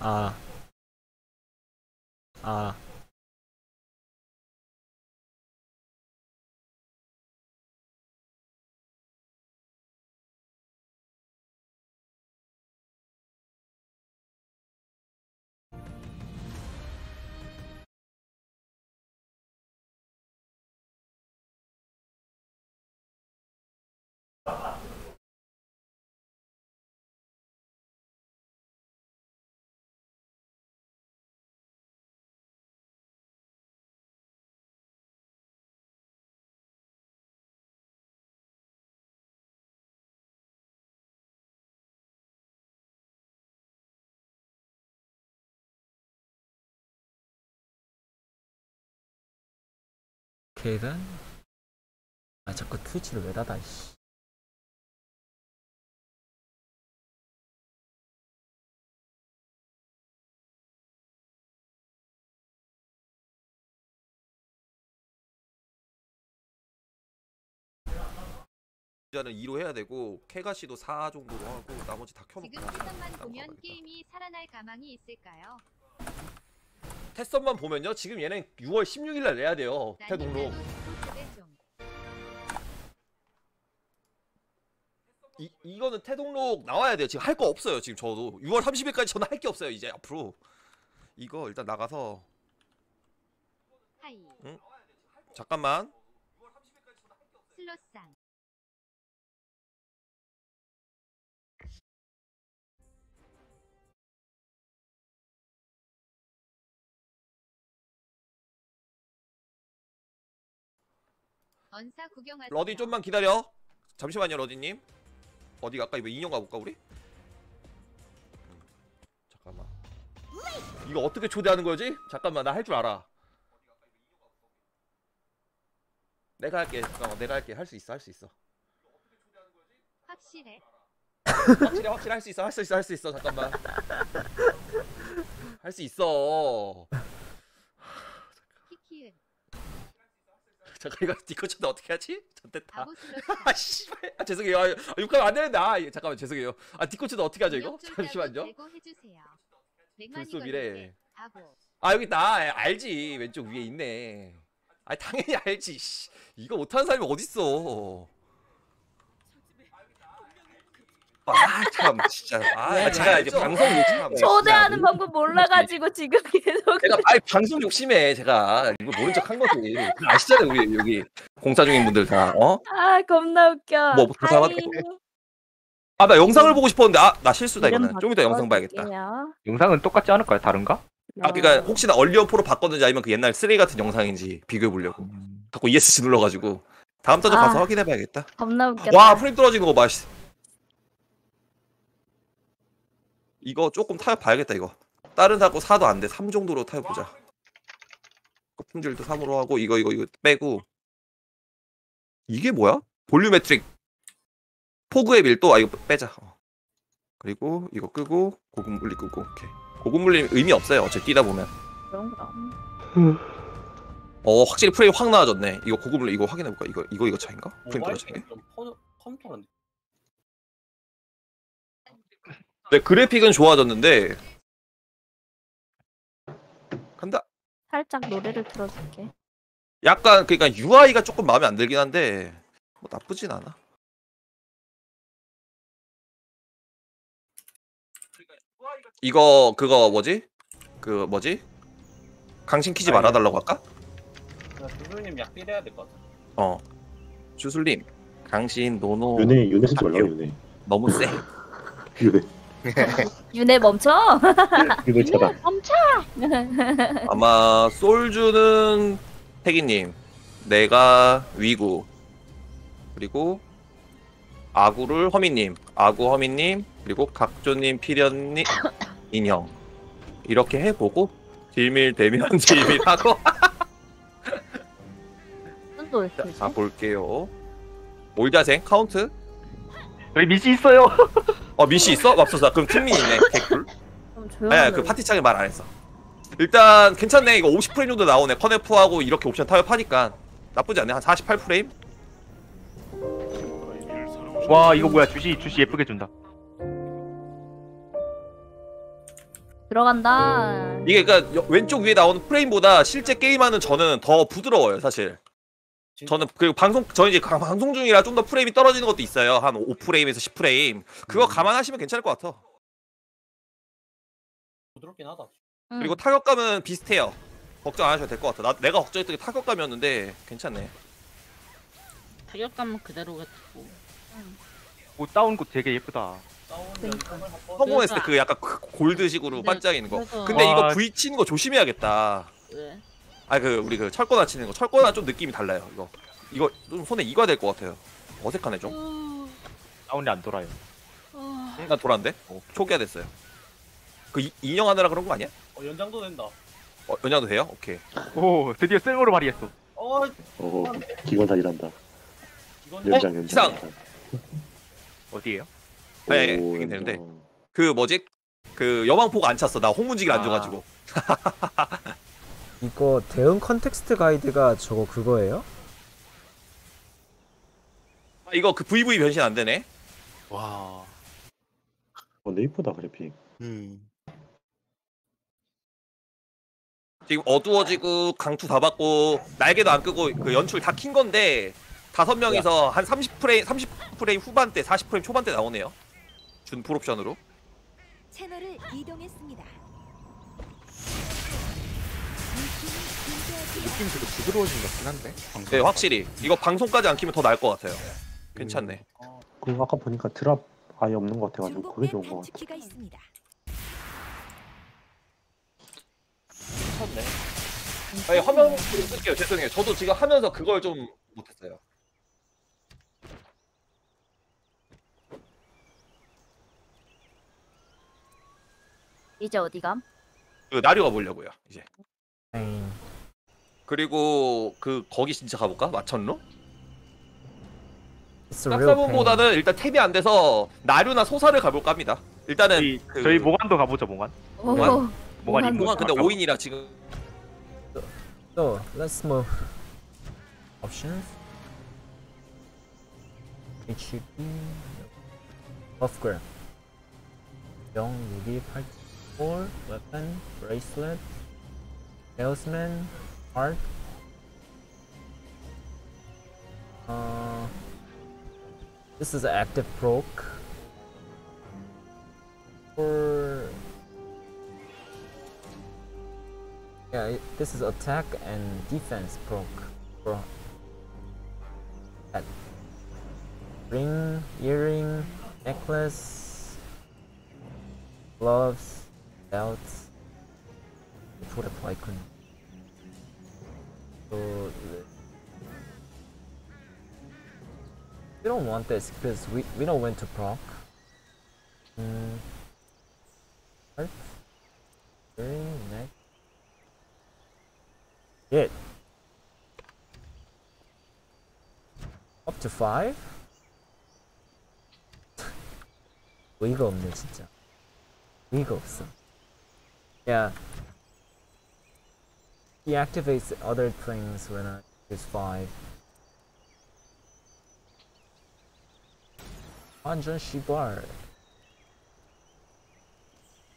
啊啊。 아. 아. 아 자꾸 트위치를 왜 닫아 이씨. 자는 2로 해야 되고 케가시도 4 정도로 하고 나머지 다 켜놓고 지금 시선만. 보면 게임이 살아날 가망이 있을까요? 테썸만 보면요. 지금 얘는 6월 16일날 내야 돼요. 좀. 이, 이거는 태동록 나와야 돼요. 지금 할 거 없어요. 지금 저도. 6월 30일까지 저는 할 게 없어요 이제 앞으로. 이거 일단 나가서. 하이 잠깐만. 슬롯상 언사 구경하세요. 러디 좀만 기다려. 잠시만요 러디님. 어디 갈까 이거 인형 가볼까 우리? 음, 잠깐만. 이거 어떻게 초대하는 거지? 잠깐만 나 할 줄 알아. 내가 할게. 잠깐만 내가 할게. 할 수 있어 할 수 있어. 확실해. 확실해 확실해. 할 수 있어 할 수 있어 할 수 있어. 잠깐만. 할 수 있어 키키은 잠깐 이거 디코쳐도 어떻게 하지? 전됐다. 아 씨발. 아 죄송해요. 아, 욕하면 안 되는데. 아 예, 잠깐만 죄송해요. 아 디코쳐도 어떻게 하죠 이거? 잠시만요. 바보. 아 여기 있다. 아, 알지. 왼쪽 위에 있네. 아 당연히 알지. 씨. 이거 못하는 사람이 어딨어 아참 진짜 아 네, 제가 이제. 방송 욕심 초대하는 방법 몰라가지고 지금 계속 제가 아니 방송 욕심에 제가 이거 모른 척 한 거지 아시잖아요 우리 여기 공사 중인 분들 다 어아 나아 겁나 웃겨. 뭐, 다 하이. 아, 영상을 보고 싶었는데 아 나 실수다 이거는 좀 이따 영상 봐야겠다 바꿀게요. 영상은 똑같지 않을까요? 다른가? 아 그니까 혹시나 얼리언포로 바꿨는지 아니면 그 옛날 쓰레기 같은 영상인지 비교해 보려고 자꾸 ESC 눌러가지고 다음 가서 아. 확인해 봐야겠다 겁나 웃겼다. 와 프레임 떨어지는 거 봐. 씨. 이거 조금 타협 봐야겠다 이거. 다른 사고 4도 안 돼. 3 정도로 타협 보자. 품질도 3으로 하고 이거 이거 이거 빼고 이게 뭐야? 볼륨메트릭 포그의 밀도 아 이거 빼자. 어. 그리고 이거 끄고 고급 물리 끄고 오케이. 고급 물리 의미 없어요. 어차피 뛰다 보면. 어 확실히 프레임 확 나아졌네. 이거 고급 물리 이거 확인해 볼까? 이거 이거 이거 차인가? 프레임 떨어지는 게? 컴퓨터는 네 그래픽은 좋아졌는데 간다. 살짝 노래를 틀어줄게. 약간 그러니까 UI가 조금 마음에 안 들긴 한데 뭐 나쁘진 않아. 이거 그거 뭐지? 그 뭐지? 강신 키지 말아달라고 할까? 교수님 약 필요해야 될 것 같아. 어. 주술님, 강신 노노 윤회 윤회 쓰지 말라. 윤회 너무 세. 윤회 윤혜 멈춰. 윤회 차다 멈춰. 아마 솔주는 태기님, 내가 위구, 그리고 아구를 허미님, 아구 허미님, 그리고 각조님, 피련님, 인형 이렇게 해보고 딜밀 되면 딜밀하고? 자 볼게요. 올자생 카운트. 여기 미시 있어요. 어 민씨 있어? 맙소사 그럼 팀민 있네. 개꿀. 좀 조용히. 아니 그 파티창에 말 안 했어. 일단 괜찮네. 이거 50프레임 정도 나오네. 커네프하고 이렇게 옵션 타협하니까 나쁘지 않네. 한 48프레임? 와 이거 뭐야 주시 주시 예쁘게 준다. 들어간다. 이게 그러니까 여- 왼쪽 위에 나오는 프레임보다 실제 게임하는 저는 더 부드러워요 사실 저는 그리고 방송 저는 이제 가- 방송 중이라 좀 더 프레임이 떨어지는 것도 있어요 한 5프레임에서 10프레임 그거 감안하시면 괜찮을 것 같아 부드럽긴 하다. 응. 그리고 타격감은 비슷해요 걱정 안 하셔도 될 것 같아 나, 내가 걱정했던 게 타격감이었는데 괜찮네 타격감은 그대로 같고 오 다운 곳 되게 예쁘다. 그러니까. 성공했을 때 그 약간 그 골드식으로 네, 반짝이는 거 그래서- 근데 이거 와. V 치는 거 조심해야겠다 왜? 아그 우리 그 철거나 치는 거 철거나 좀 느낌이 달라요 이거 이거 좀 손에 이가 될 것 같아요 어색하네 좀 어, 다운이 안 돌아요. 어, 나 돌았는데? 어, 초기화 됐어요. 그 이- 인형 하느라 그런 거 아니야? 어, 연장도 된다. 어, 연장도 돼요? 오케이. 오 드디어 쌩으로 발휘했어. 어, 어, 기관사이란다. 이건 연장, 연장. 이상. 연장. 어디에요? 네, 오, 되긴 되는데. 연장. 그 뭐지? 그 여망포가 안 찼어. 나 홍문지기를 안 아. 줘가지고. 이거 대응 컨텍스트 가이드가 저거 그거예요? 아, 이거 그 VV 변신 안 되네. 와. 어, 근데 이쁘다, 그래픽. 음. 지금 어두워지고 강투 다 받고 날개도 안 끄고 그 연출 다 킨 건데 다섯 명이서 한 30프레임 30프레임 후반대 40프레임 초반대 나오네요. 준 풀옵션으로. 채널을 이동했습니다. 느낌 되게 부드러워진 것 같긴 한데. 네, 확실히 이거 방송까지 안 키면 더 나을 것 같아요. 괜찮네. 그리고 아까 보니까 드랍 아예 없는 것 같아가지고 그게 좋은 것 같아. 미쳤네. 아니 화면 쓸게요. 죄송해요. 저도 지금 하면서 그걸 좀 못했어요. 이제 어디 감? 그 나류가 보려고요. 이제. 에이, 그리고 그 거기 진짜 가볼까? pain. 짝사분보다는 일단 탭이 안 돼서 나류나 소사를 가볼까 합니다. 일단은 저희, 그 저희 모관도 가보죠 모관. 오. 뭐가? 모관 모관. 입문. 동안 근데 5인이라 지금 So let's move options. HB buff grab. 0 6 8 4 weapon bracelet salesman art. Uh, this is active proc. Yeah, this is attack and defense proc. Pro. Ring, earring, necklace, gloves, belts. Put a icon. So the- we don't want this because we we know when to proc. Mm. Heart, earring, neck. Shit. Up to five? 의의가 없네 진짜. 의의가 없어. Yeah. he activates other things when I use 5. Anjan Shibar.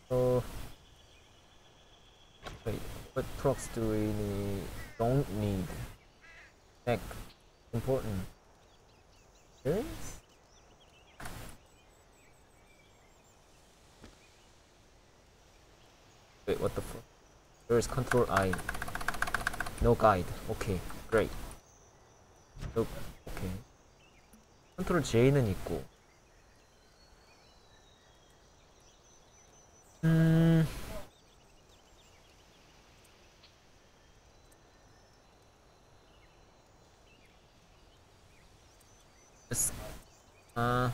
So... Wait, what procs do we need? Don't need. Neck. Important. Serious? Wait, what the fuck? There is control I. No guide. Okay, great. No, okay. 컨트롤 J는 있고. 음. Yes. Uh.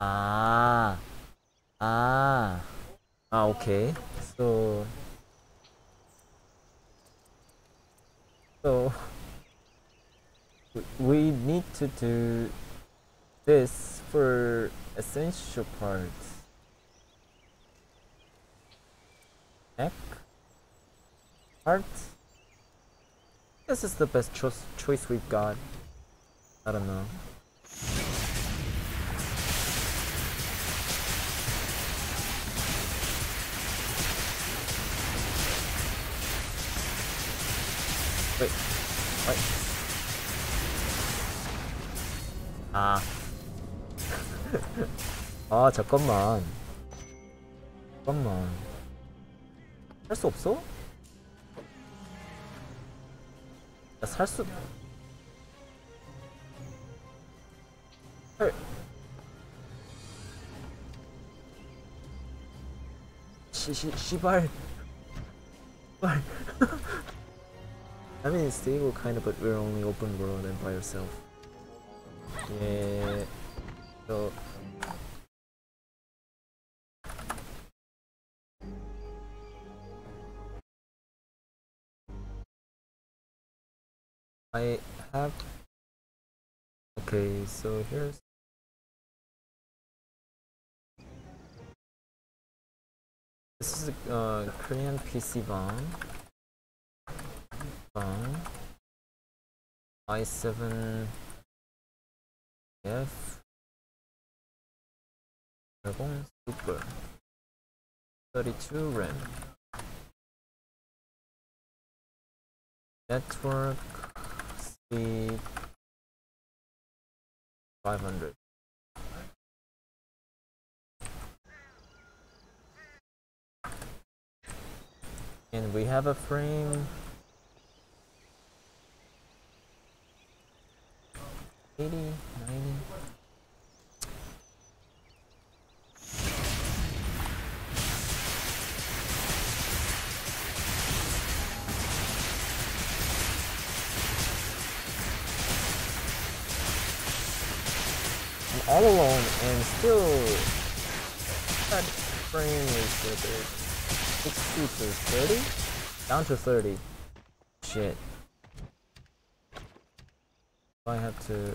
Ah. Ah. Ah, okay. So. So. We need to do this for essential parts. Neck, Heart. This is the best choice choice we've got. I don't know. Wait, wait. 아. 아, 잠깐만. 잠깐만. 살 수 없어? 야, 살 수. 헐. 시, 시, 씨발. 씨발. I mean, it's stable kind of, but we're only open world and by yourself. Yeah. So. I have. Okay, so here's. This is a uh, Korean PC bang. Bang. i7 F. 40 Super. 32 RAM Network speed 500 and we have a frame 80 90 I'm all alone and still that frame is what it is. 60 to 30? Down to 30. Shit. I have to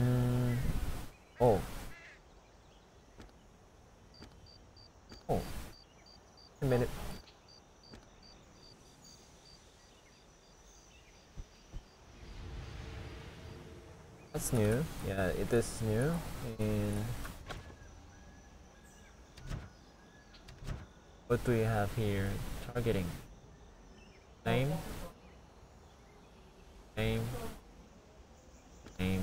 Mm. Oh. Oh. A minute. That's new. Yeah, it is new. And what do we have here? Targeting. Name. Name. Name.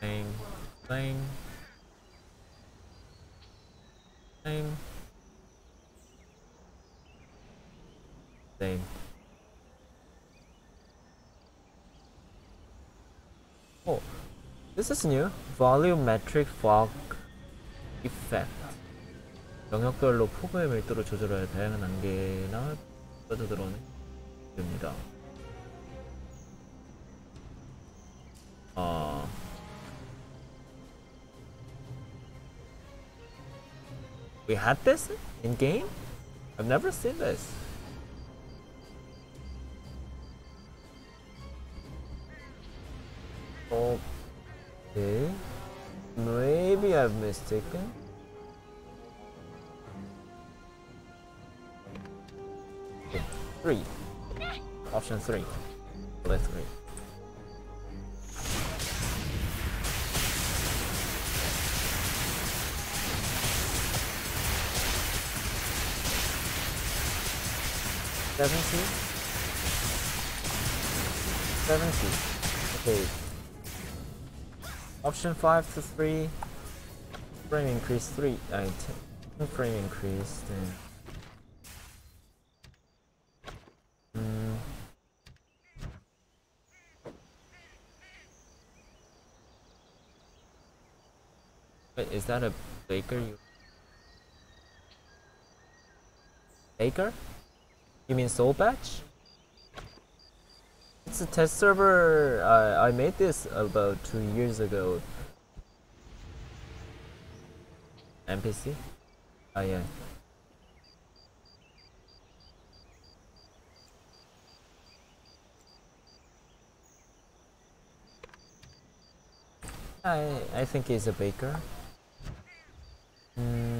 Name. Name. Name. Same. Oh, this is new. Volumetric fog effect. 영역별로 폭우의 밀도를 조절하여 다양한 안개나 뻗어 들어오는 됩니다. 아. We had this in game? I've never seen this. Okay. Maybe I've mistaken. Okay, Three. Option three. Bullet three. Seventy. Seventy. Okay. Option 5 to 3 frame increase 3 uh, 10 frame increase then mm. Wait, is that a baker you Baker? You mean soul batch? it's a test server. I, I made this about two years ago. NPC? Oh ah, yeah. I I think he's a baker. Hmm.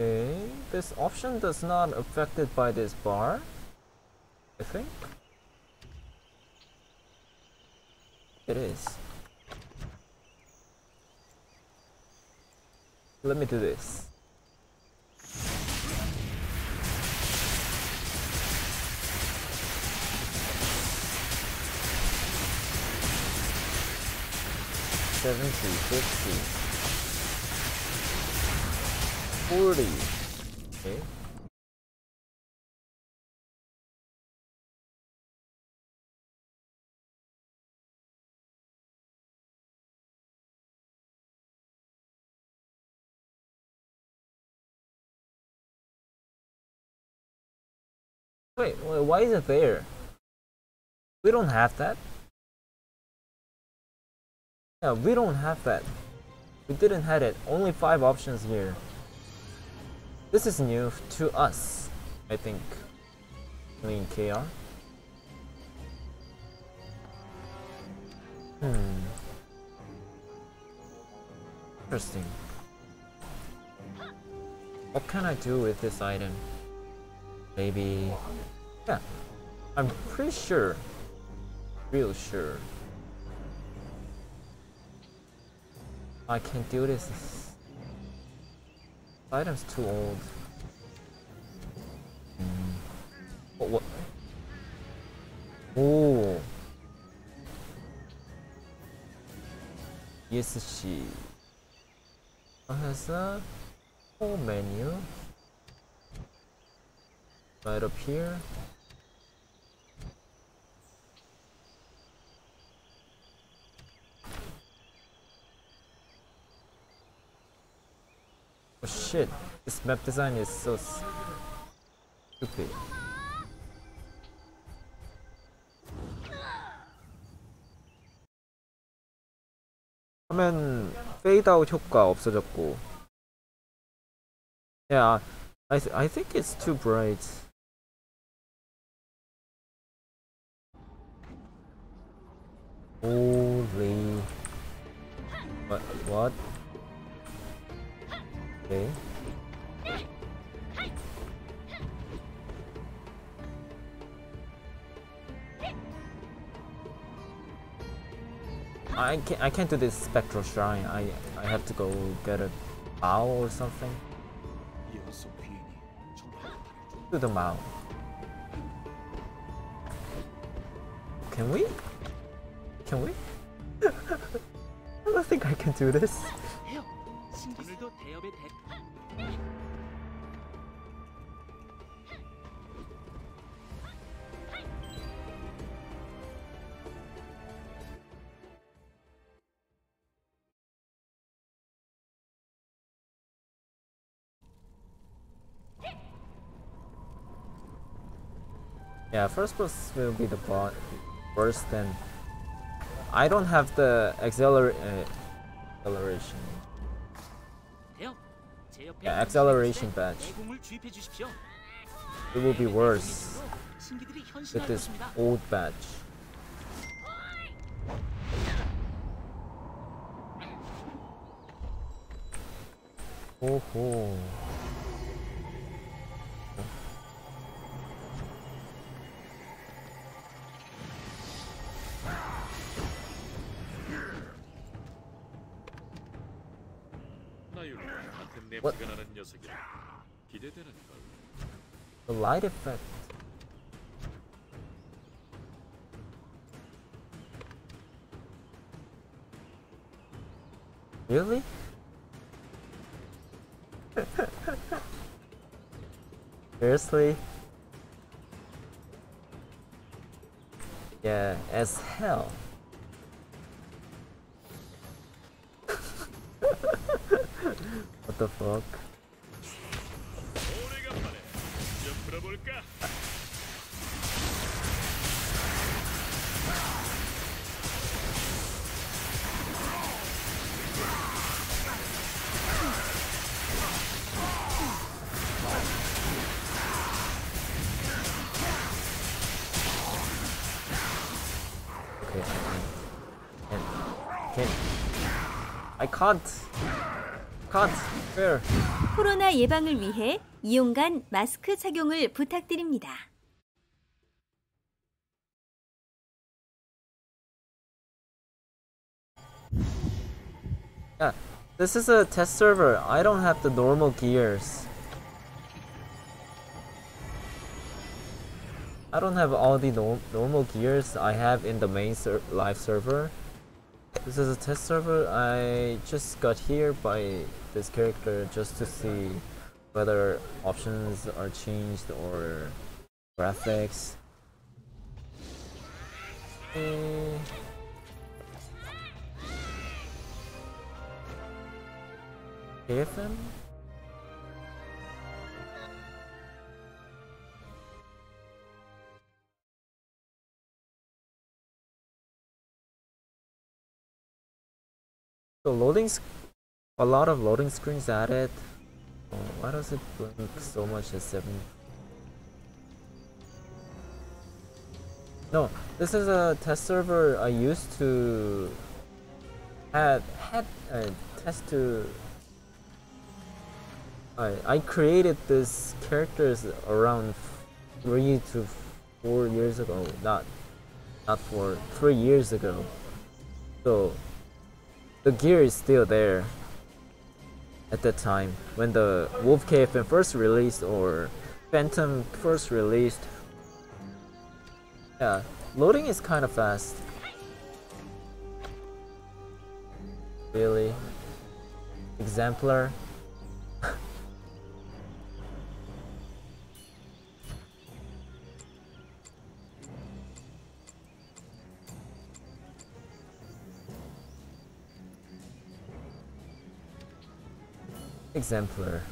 Okay, this option does not affected by this bar. I think. It is. Let me do this. Seventy, fifty, forty. Okay. Wait, wait, why is it there? We don't have that. Yeah, we don't have that. We didn't have it. Only five options here. This is new to us, I think. Playing KR. Hmm. Interesting. What can I do with this item? Maybe... Yeah. I'm pretty sure. Real sure. I can't do this. Item's too old. Hmm. What? what? Oh. ESC has a whole menu right up here. Oh shit, this map design is so s- stupid. 화면 페이드 아웃 효과 없어졌고. Yeah, I th I think it's too bright. Holy. What? What? Okay. I can't. I can't do this spectral shrine. I. I have to go get a bow or something. To the Mao. Can we? Can we? I don't think I can do this. Yeah, first boss will be the worst then. I don't have the acceler- uh, acceleration. Yeah, acceleration badge. It will be worse with this old badge. Oh ho. Light effect. Really? Seriously? Yeah, as hell. what the fuck? can't. Can't. Where? 코로나 예방을 위해 이용간 마스크 착용을 부탁드립니다. Yeah, this is a test server. I don't have the normal gears. I don't have all the no normal gears I have in the main ser live server. This is a test server. I just got here by this character just to see whether options are changed or graphics. Eh, KFM? So loading, a lot of loading screens added. Oh, why does it blink so much at seven? No, this is a test server I used to had had uh, test to. I I created this characters around three to four years ago. Not not four, three years ago. So the gear is still there at that time when the Wolf KFM first released or Phantom first released. Yeah, loading is kind of fast. Really? Exemplar? Exemplar.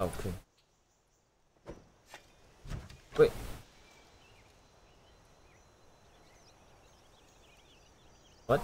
Okay. Wait. What?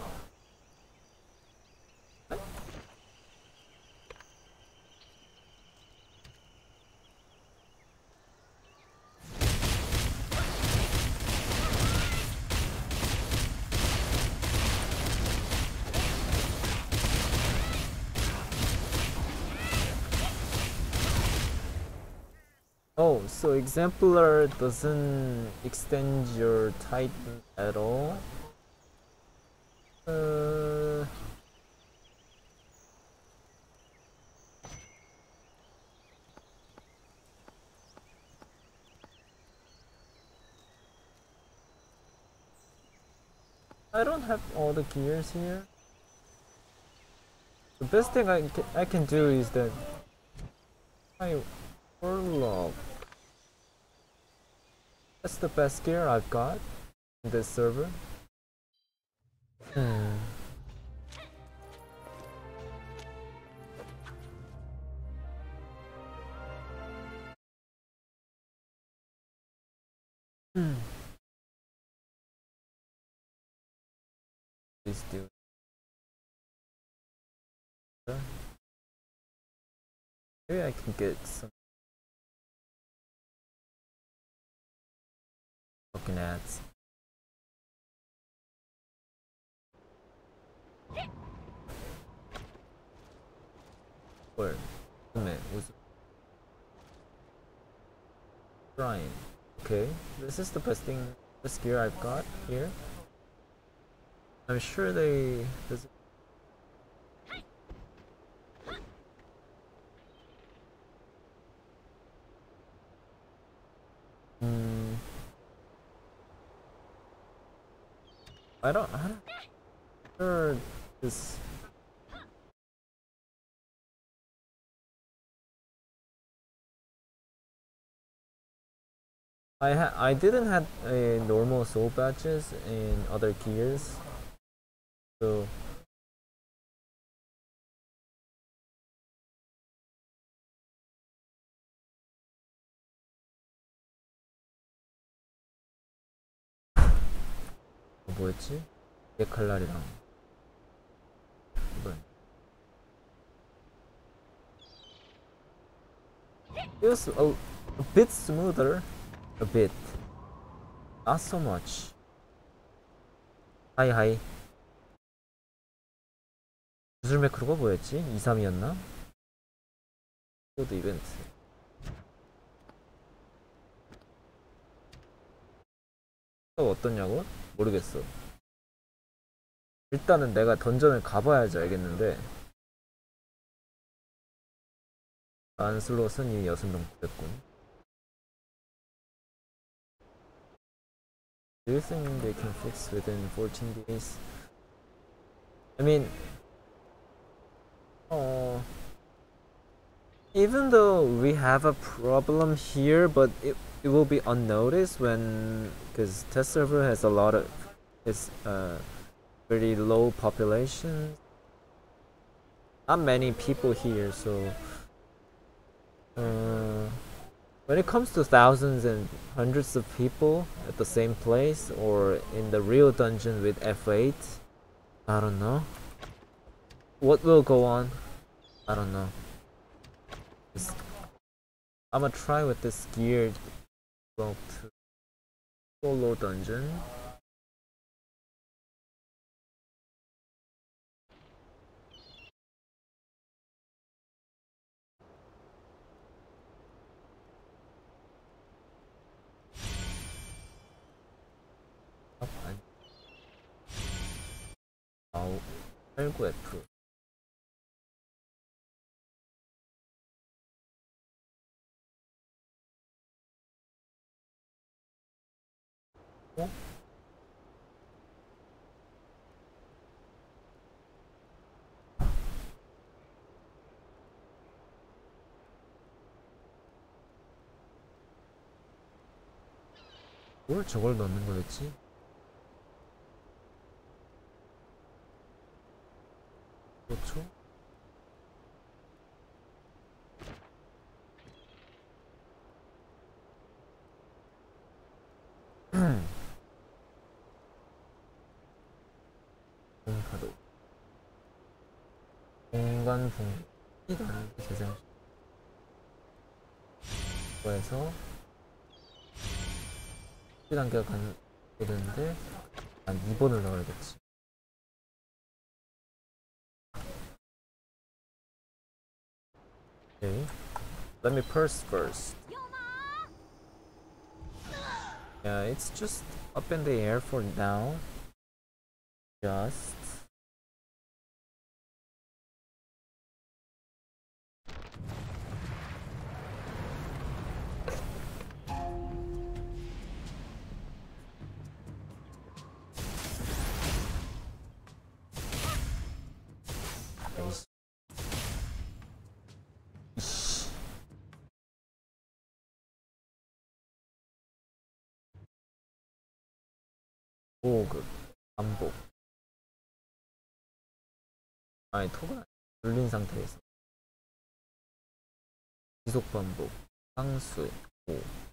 Oh, so exemplar doesn't extend your titan at all? Uh, I don't have all the gears here. The best thing I can, I can do is that I warlock. That's the best gear I've got in this server. Hmm. Please do. Maybe I can get some ads. Wait a was Brian. Okay, this is the best thing this gear I've got here. I'm sure they. Does Hmm. I don't. I don't. Sure, this. I ha I didn't have a normal soul badges in other gears, so 어, 뭐였지? 데칼날이랑 이건 feels a, a bit smoother a bit. Not so much. 하이 하이 구슬 매크로가 뭐였지? 2, 3이었나? 코드 이벤트 또 어떻냐고? 모르겠어. 일단은 내가 던전을 가봐야지 알겠는데. 안슬롯은 이명 구했군 Do you think they can fix within 14 days? I mean, oh, even though we have a problem here, but it, it will be unnoticed when, because test server has a lot of, it's uh, pretty low population. Not many people here, so. Uh, when it comes to thousands and hundreds of people at the same place or in the real dungeon with F8, I don't know. What will go on? I don't know. Just- I'm gonna try with this gear go to solo dungeon. 89F 어? 뭘 저걸 넣는 거였지? 그렇죠? 공파도 공간 분기라는 게 재생 거에서 1단계가 가는 되는데 한 2번을 넣어야겠지 Okay. Let me purse first. Yeah, it's just up in the air for now. Just. 5급 반복. 아니 토가 눌린 상태에서. 지속 반복 상수 5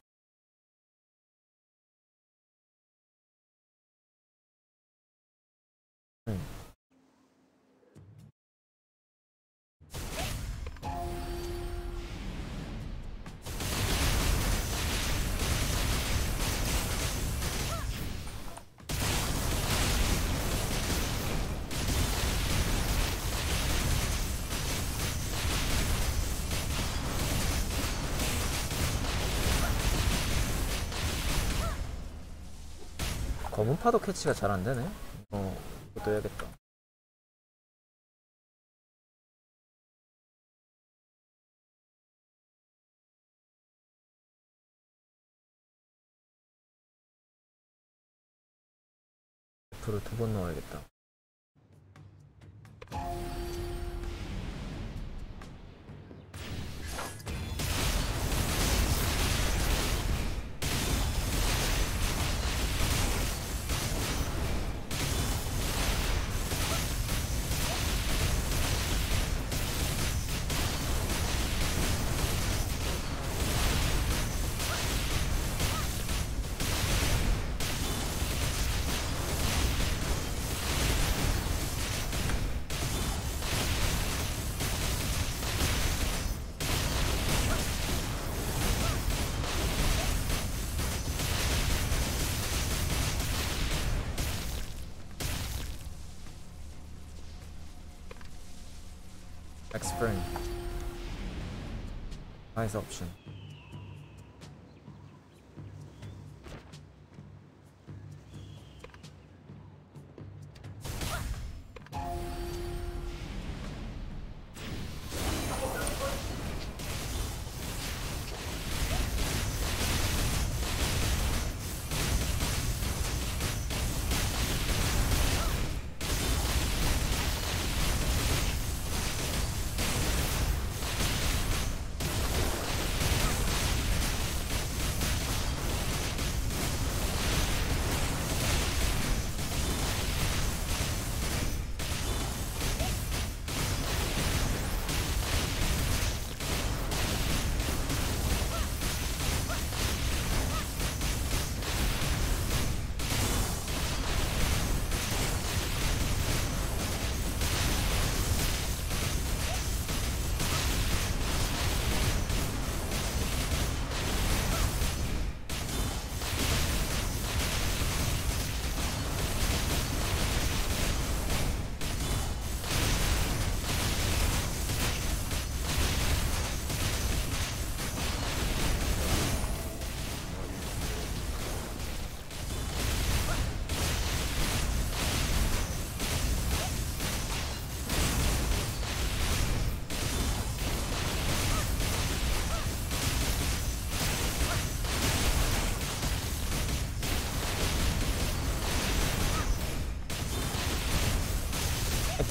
검은 파도 캐치가 잘 안 되네. 어, 그것도 해야겠다. F를 두 번 넣어야겠다. Option.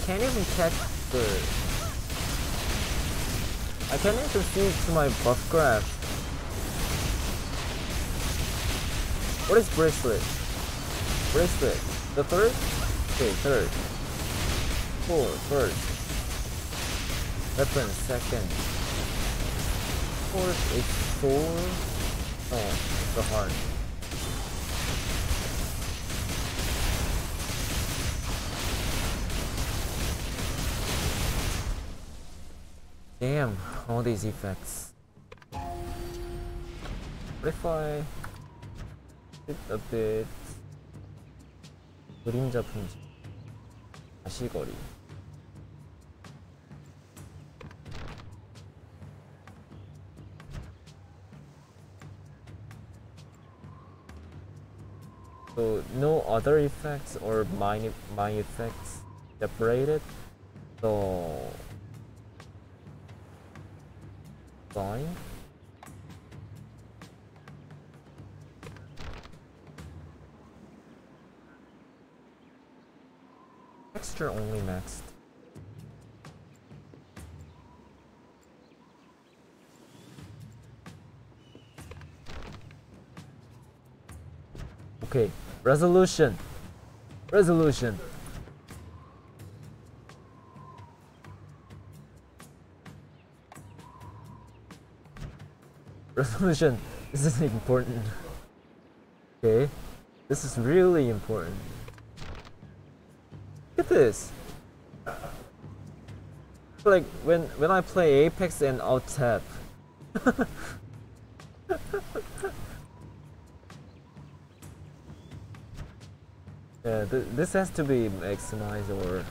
Can't even catch the. I can't even see to my buff graph. What is bracelet? Bracelet. The third? Okay, third. Four, first. Weapon, second. Fourth, it's four. Oh, the heart. Damn, all these effects. What if I did a bit 그림자 품질 가시거리 So no other effects or my my effects separated. So fine. Texture only next. Okay, resolution. Resolution. Resolution. This is important. Okay, this is really important. Look at this. Like when when I play Apex and alt tab. yeah, th this has to be maximized or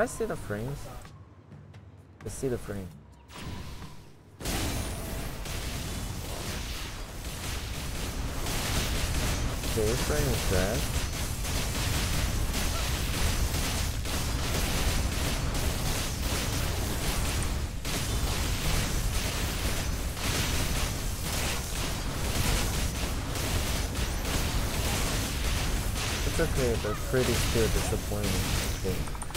I see the frames? I see the frame. Okay, frame is bad. It's okay, but pretty still disappointing. I think.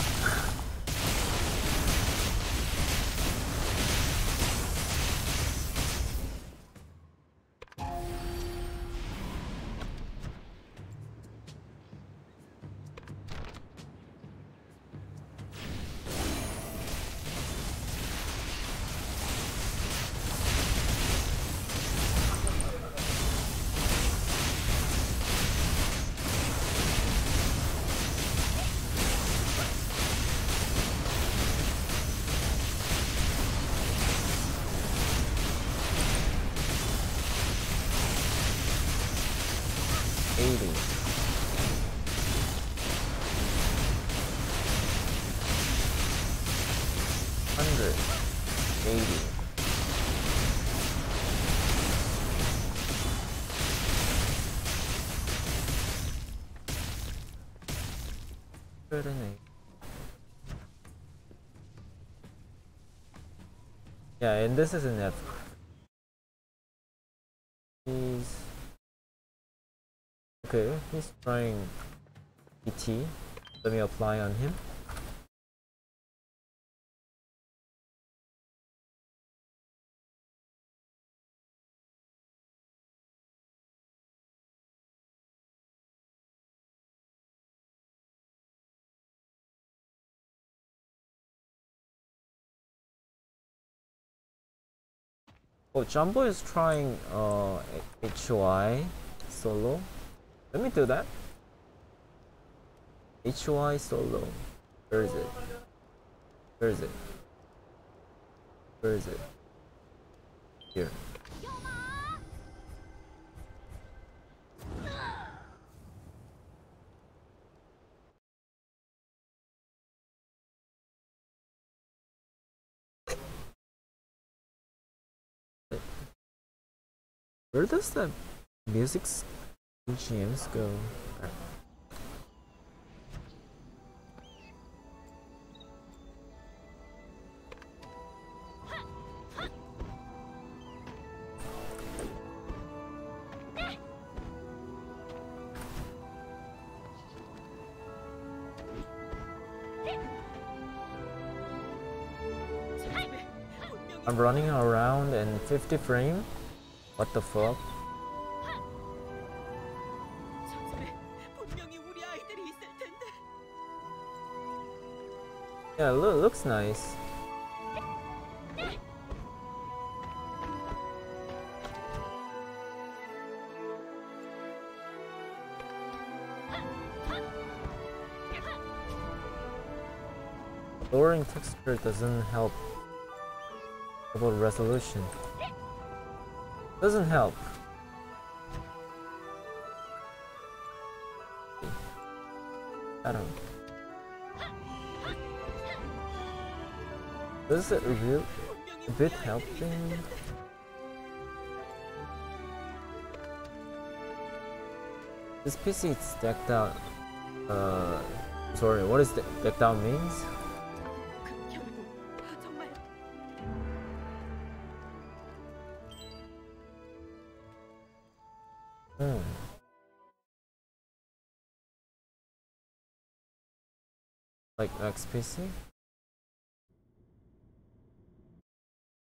Hundred and eight. Yeah, and this is an F. He's okay. He's trying ET. Let me apply on him. Oh, Jumbo is trying uh HY solo. Let me do that. HY solo. Where is it? Where is it? Where is it? Here. Where does the music's BGMs go? I'm running around in 50 frame. What the fuck? Yeah, look, looks nice. Lowering texture doesn't help about resolution. Doesn't help. I don't. Does it reveal a bit helping? This PC is decked out. Uh, sorry, what is de decked out means? Hmm. Like XPC?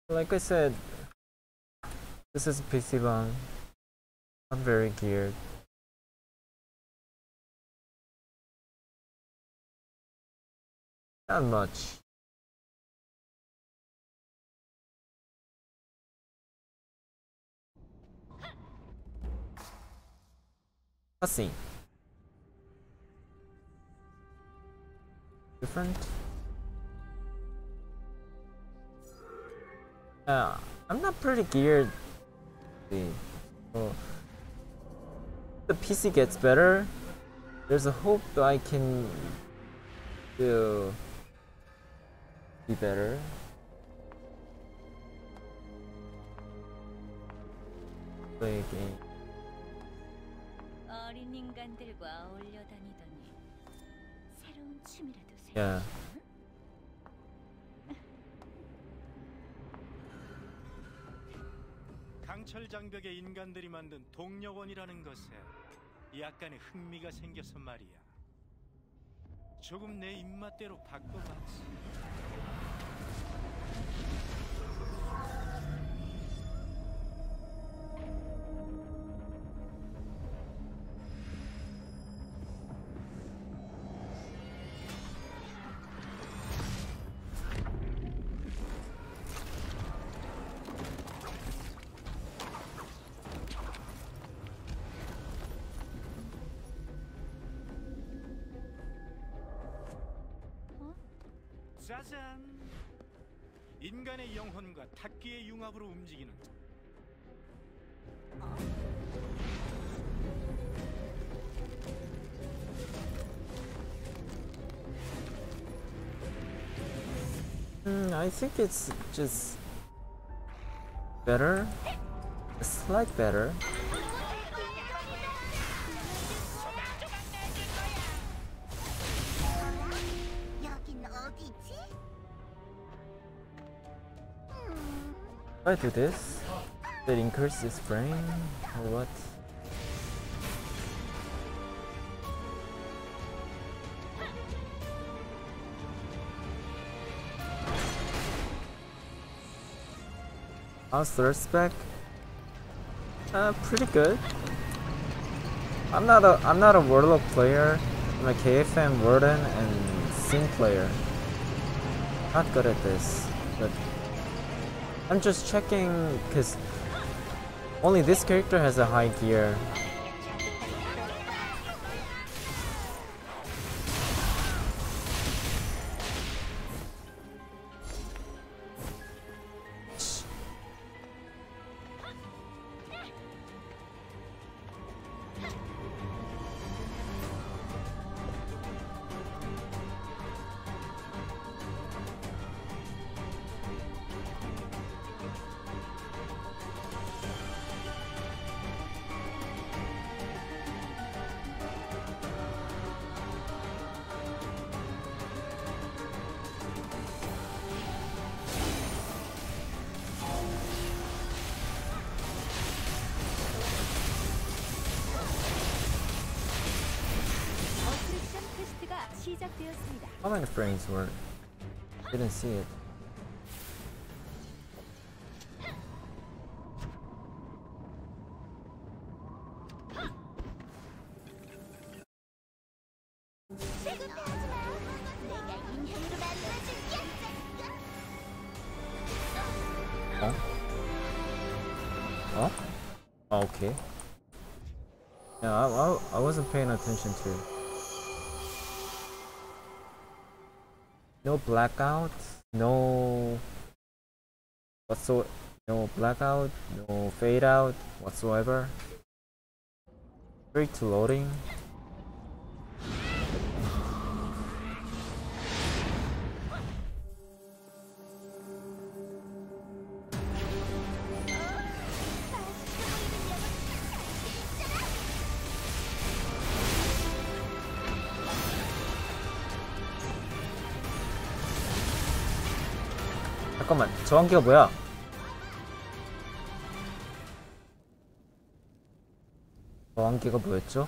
Like I said, this is a PC bang. Not very geared. Not much. Cutscene. Different. Uh, I'm not pretty geared. The PC gets better. There's a hope that I can do be better. Play a game. Yeah. 강철 장벽에 인간들이 만든 동력원이라는 것에 약간의 흥미가 생겨서 말이야. 조금 내 입맛대로 바꿔봤지. 짜잔! 인간의 영혼과 탁기의 융합으로 움직이는 Mm, I think it's just better, a slight better. I do this, that increases frame or what? How's third spec? Uh, pretty good. I'm not a I'm not a Warlock player. I'm a KFM Warden and Sin player. Not good at this, but I'm just checking because only this character has a high gear. sort. Didn't see it. Huh? Huh? Okay. Yeah, I, I, I wasn't paying attention to No blackout, no whatso no blackout, no fade out whatsoever. Straight to loading. 저 한계가 뭐야? 저 한계가 뭐였죠?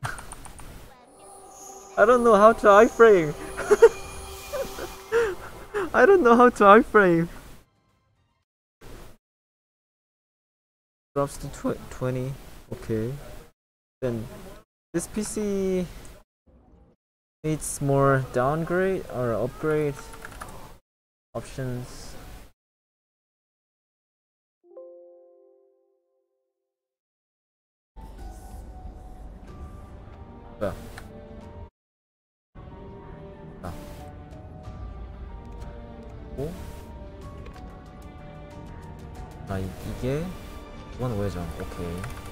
I don't know how to iframe. I don't know how to iframe. Drops to tw 20. Okay. Then this PC needs more downgrade or upgrade options. 이, 이게 이건 우회전. 오케이.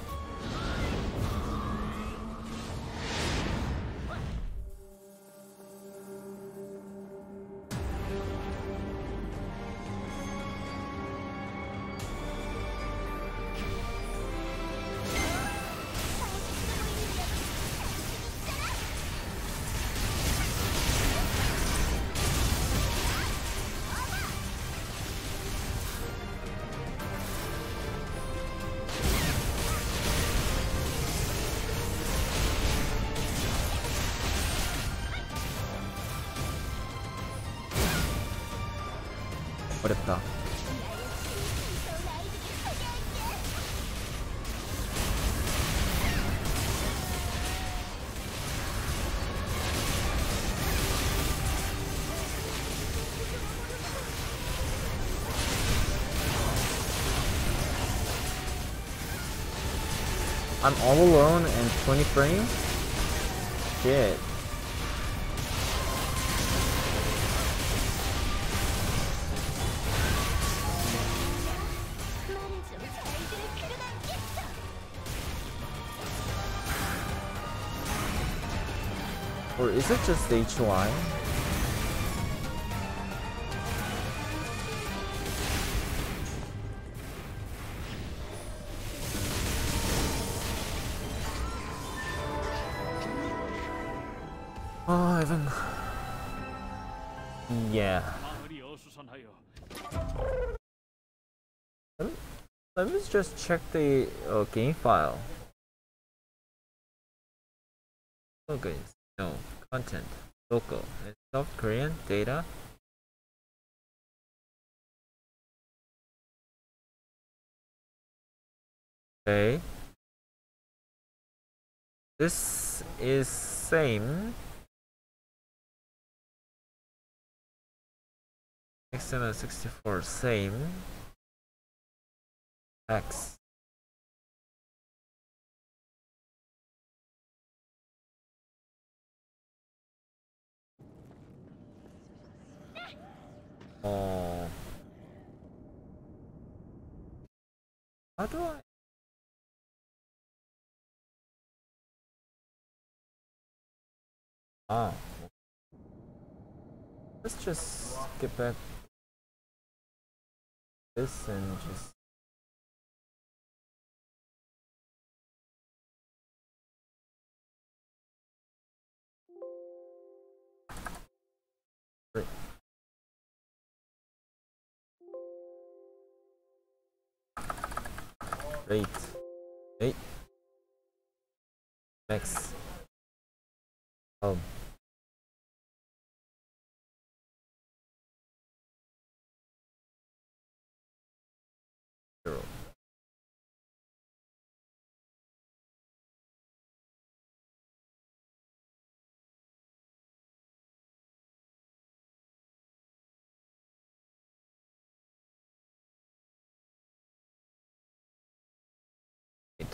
I'm all alone and 20 frames? Shit. Or is it just HY? Just check the uh, game file. Okay, no content, local, and South Korean data. Okay. This is same. XML64 same. X. Oh. How do I? Ah. Let's just get back this and just Great. Wait. Next. Um.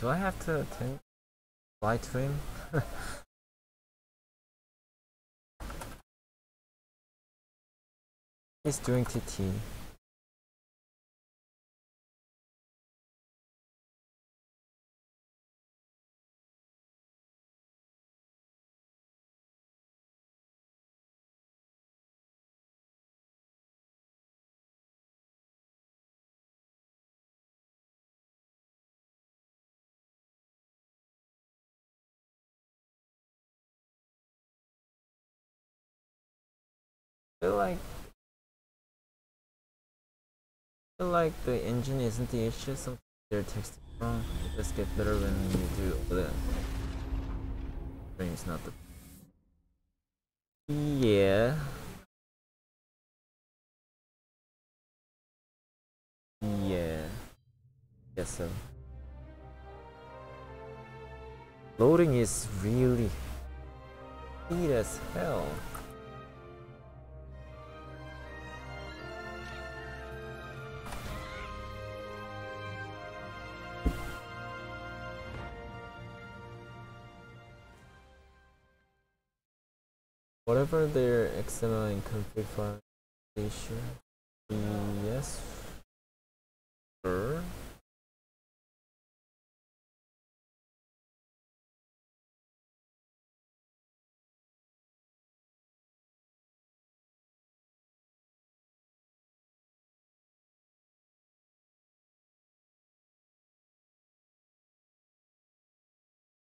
Do I have to attend to him? He's doing TT. Feel like feel like the engine isn't the issue. Sometimes they're texting wrong. It just get better when you do all the frames, not the. Yeah. Yeah. Guess so. Loading is really speed as hell. Whatever their XML and config file issue. Yes. Sure.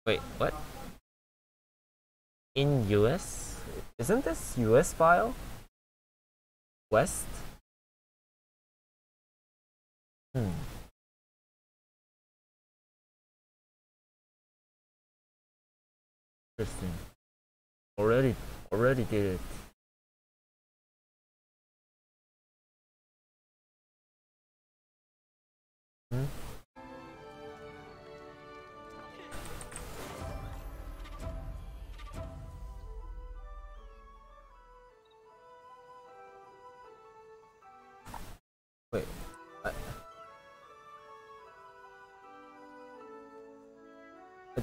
Wait, what? In US? Isn't this US file? West? Hmm. Interesting. Already, already did it. Hmm?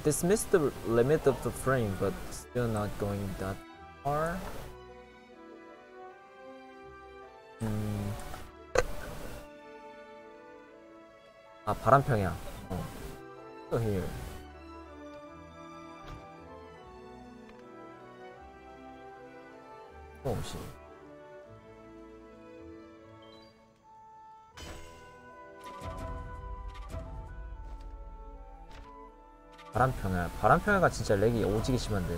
I dismissed the limit of the frame, but still not going that far. 음. 아 바람평이야. 어. 또 here. 어, 씨. 바람평야 바람평야가 진짜 렉이 오지게 심한데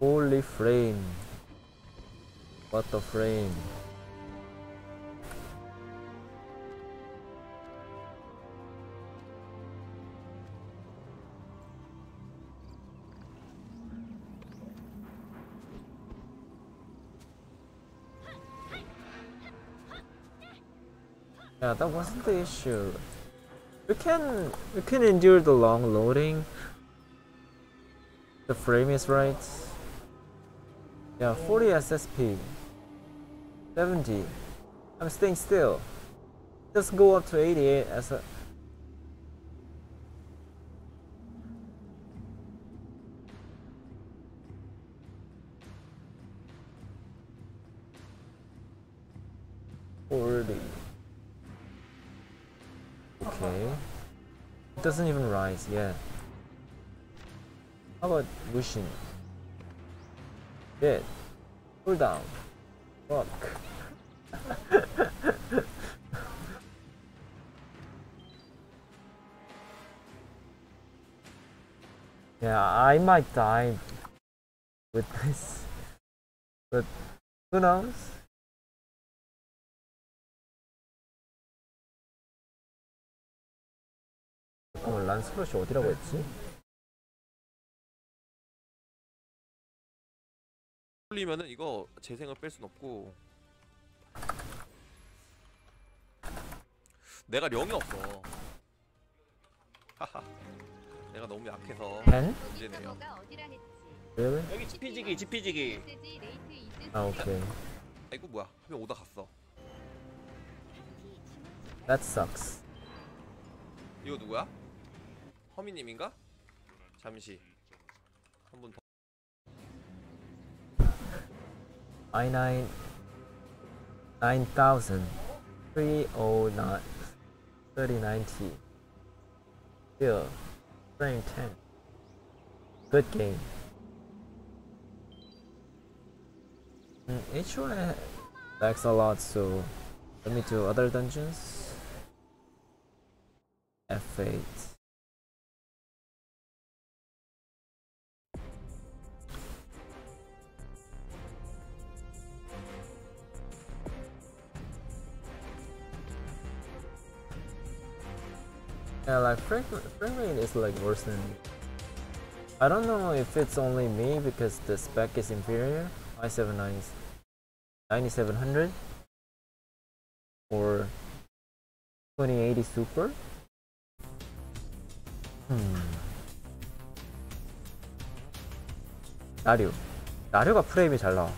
Holy frame What the frame Yeah, that wasn't the issue. We can we can endure the long loading. The frame is right. Yeah, 40 SSP. 70. I'm staying still. Just go up to 88 as a It doesn't even rise yet. How about wishing? Dead. Pull down. Fuck. yeah, I might die with this. But who knows? 잠깐만 란스롯이 어디라고 했지? 풀리면은 이거 재생을 뺄 순 없고 내가 령이 없어 하하 내가 너무 약해서 펜? 문제네요? Really? 여기 지피지기 지피지기 아 오케이. 아이고 뭐야 한 명 오다 갔어 That sucks. 이거 누구야? 허미님인가? 잠시 한 분 더. I9 9000 309 3090 Still frame 10 Good game mm, HY lags a lot so let me do other dungeons F8 Yeah, like frame, frame rate is like worse than me. I don't know if it's only me because the spec is inferior. i7 9700 or 2080 Super. 음. 나류. 나류가 프레임이 잘 나와.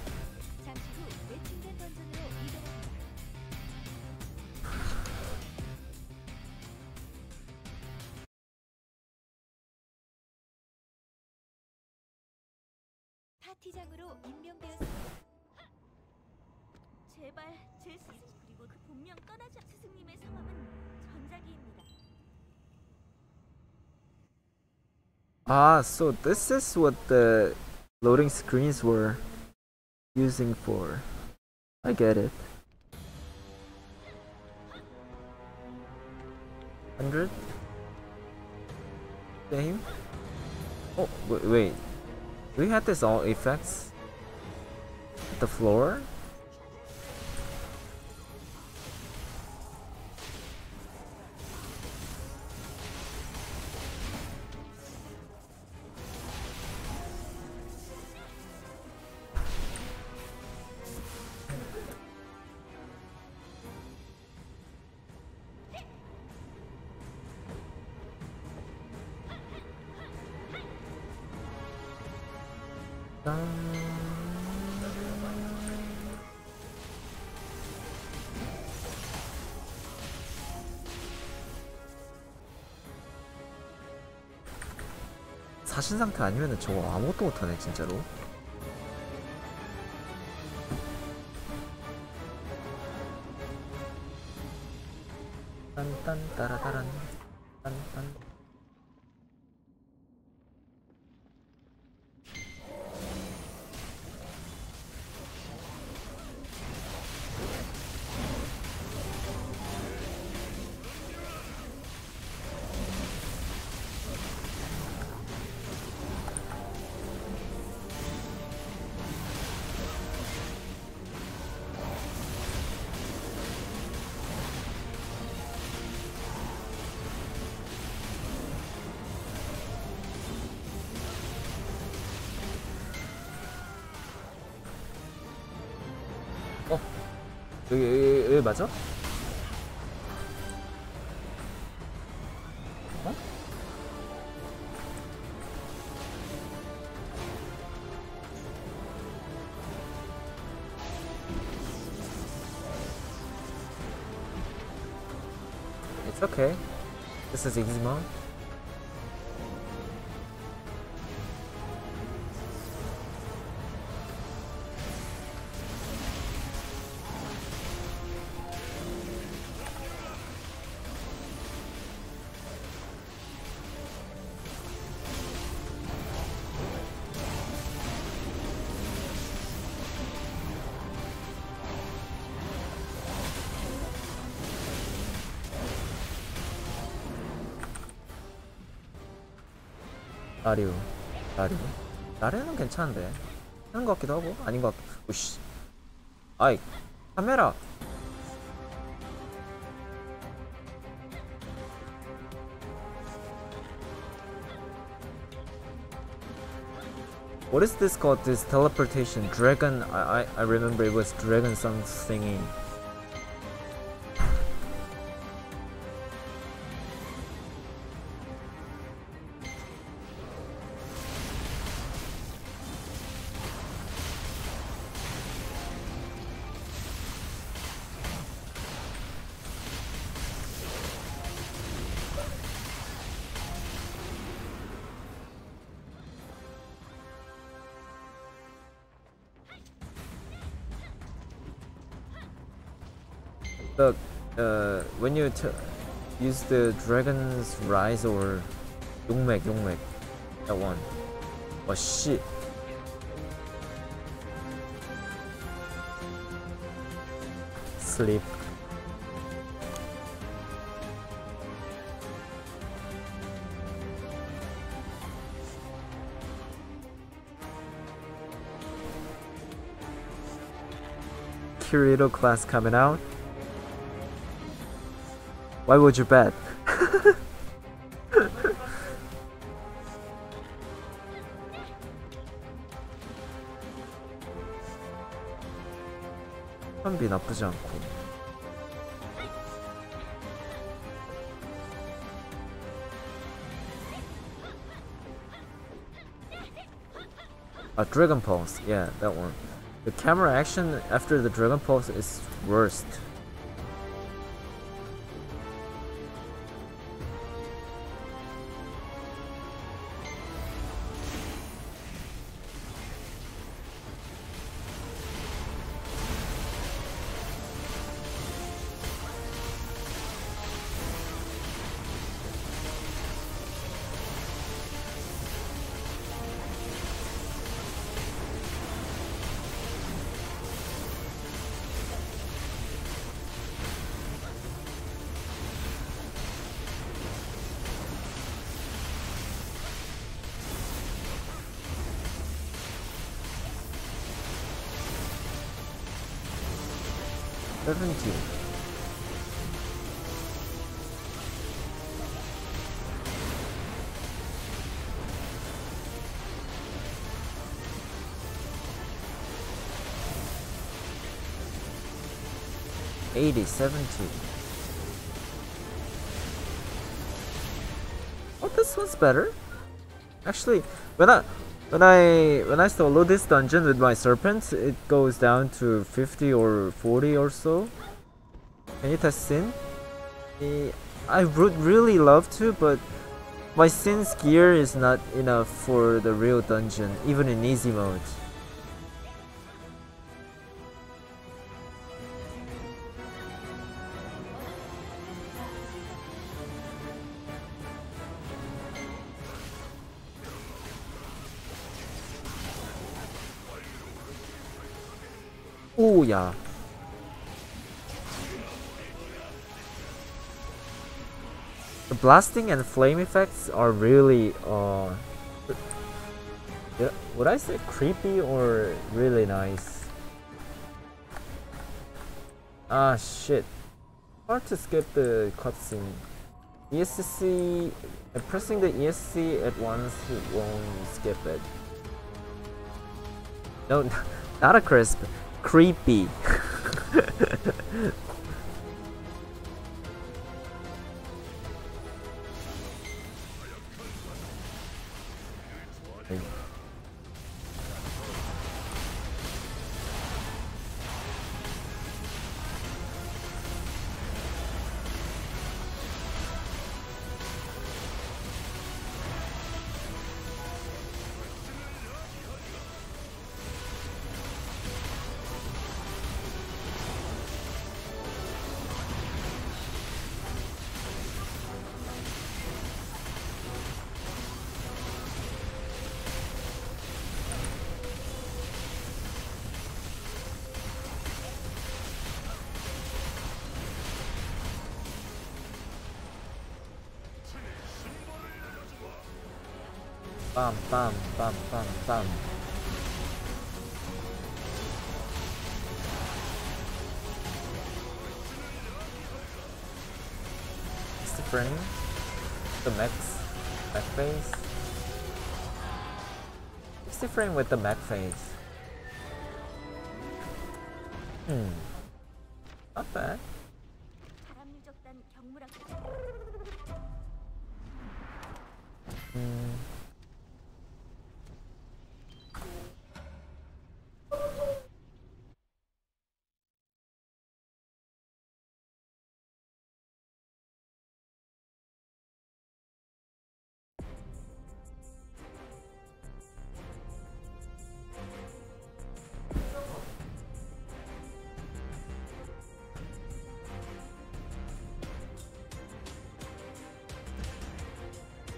Ah, so this is what the loading screens were using for. I get it. 100? Same? Oh, wait, wait. We had this all effects? The floor? 사신 상태 아니면은 저거 아무것도 못하네 진짜로. 딴딴 따라따란 맞아? 어? It's okay. This is easy mode. 나류 나류 나류는 괜찮은데 하는 것 같기도 하고 아닌 것 같... 오씨 아이 카메라 What is this called? This teleportation dragon? I I, I remember it was dragon something. Use the Dragon's Rise or Yongmek, Yongmek. That one. Oh shit. Sleep. Kirito class coming out. Why would you bet? 선비 나쁘지 않고 A Dragon Pulse, yeah, that one. The camera action after the Dragon Pulse is worst. 80, 70. Oh, this one's better. Actually, when I when I when I solo this dungeon with my serpent, it goes down to 50 or 40 or so. Can you test sin? I would really love to, but my sin's gear is not enough for the real dungeon, even in easy mode. Yeah. The blasting and flame effects are really uh would I say creepy or really nice? Ah shit. Hard to skip the cutscene. ESC pressing the ESC at once won't skip it. No, not a crisp creepy. Bam, bam, bam, bam, bam. It's the frame. The max, max phase. It's frame with the max phase. Hmm.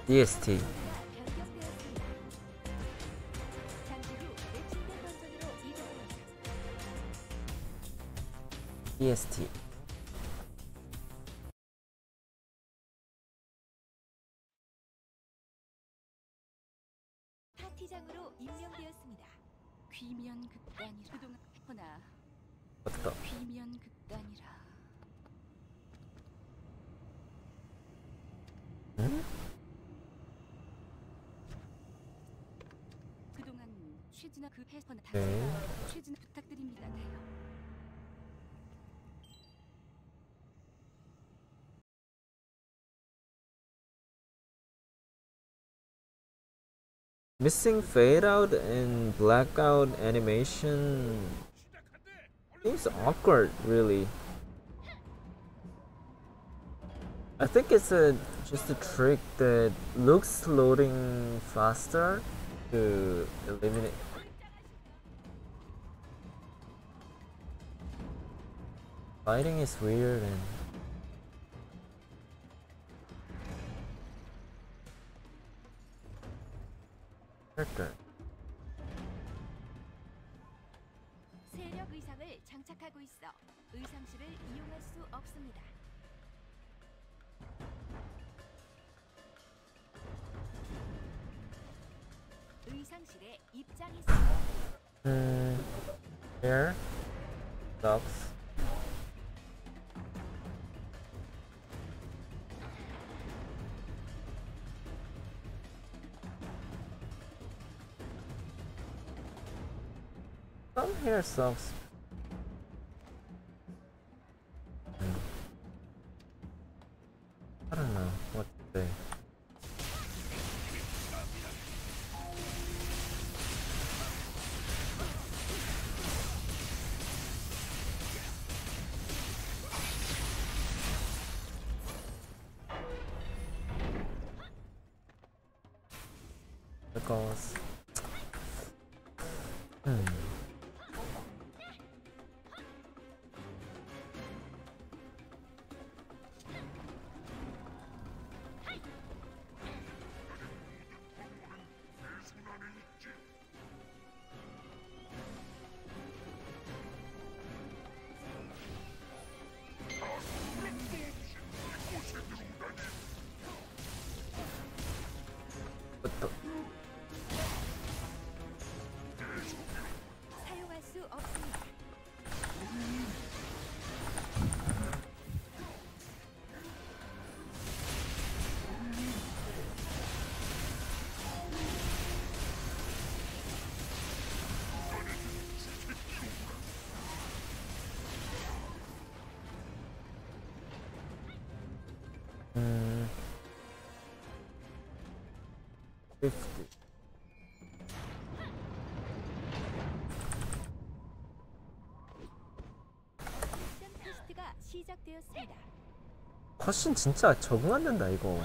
DST DST 네. 최진아 부탁드립니다. 네요. missing fade out and blackout animation seems awkward really. I think it's a just a trick that looks loading faster to eliminate Fighting is weird and character. 세력 의상을 장착하고 있어 의상실을 이용할 수 없습니다. 의상실에 입장했습니다. Hmm. Here. Some sucks. Hmm. I don't know what to say. Because hmm. 됐고 훨씬 진짜 적응 안 된다 이거.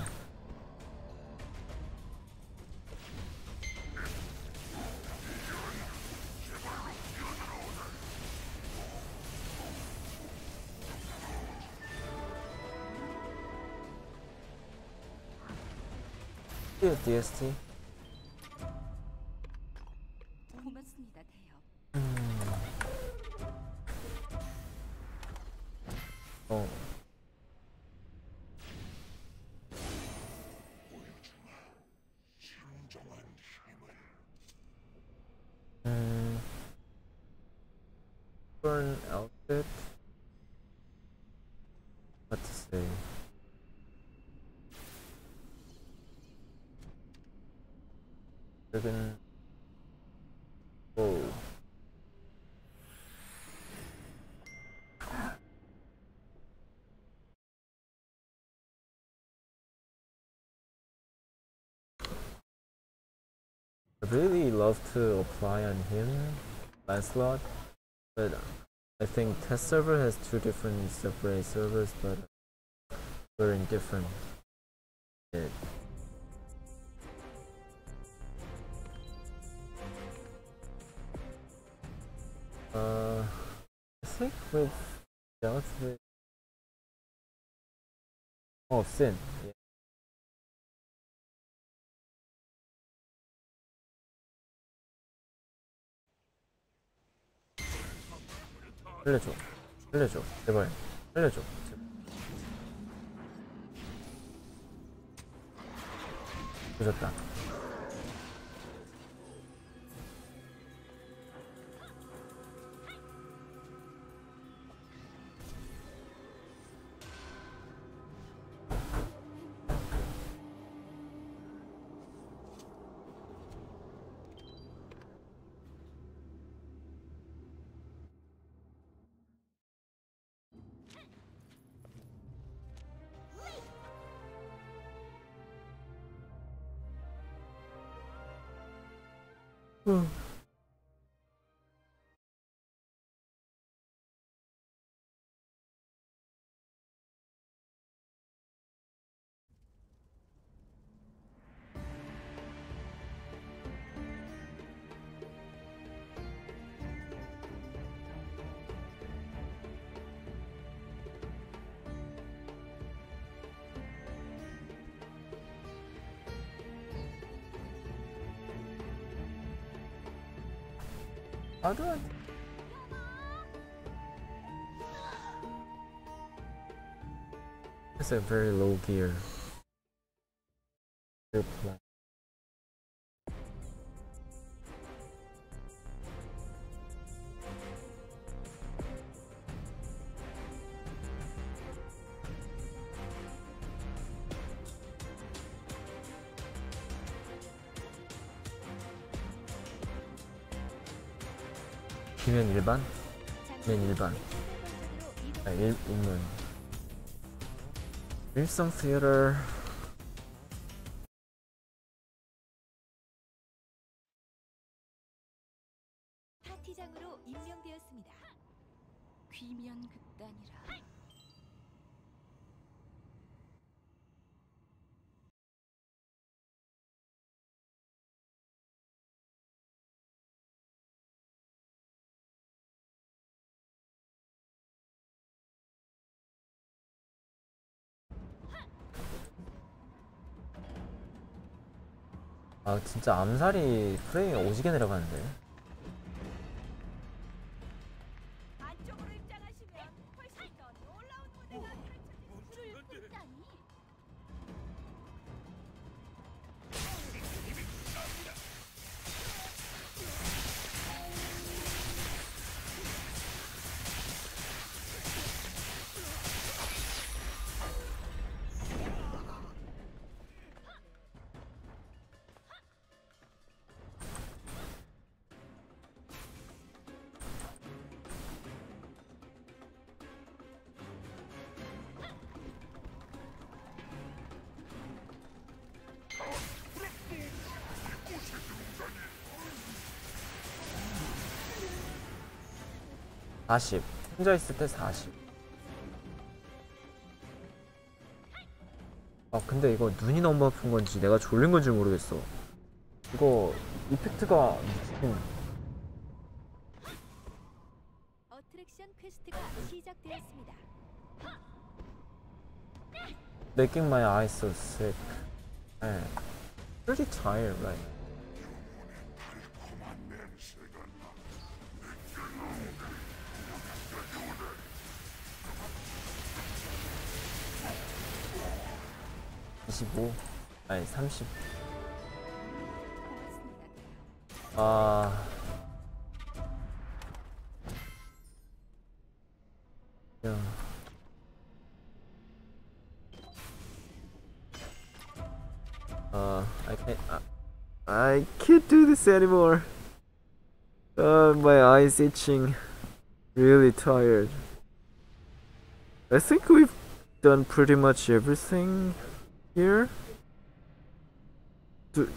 예, DST love to apply on him, Lancelot, but I think test server has two different separate servers, but we're in different. It. Uh, I think we've dealt with. Oh, Sin. 살려줘. 살려줘. 제발. 살려줘. 제발. 늦었다 How do? It's a very low. Gear some theater. 아 진짜 암살이 프레임이 오지게 내려가는데. 40 혼자 있을 때 40. 아 근데 이거 눈이 너무 아픈 건지 내가 졸린 건지 모르겠어. 이거 이펙트가 미친 어트랙션 퀘스트가 시작되었습니다. Making my eyes so sick. 네. (25) 아니 (30) 아 야. Uh, I can't. I, I can't do this anymore. Uh, my eyes itching. Really tired. I think we've done pretty much everything here. Do,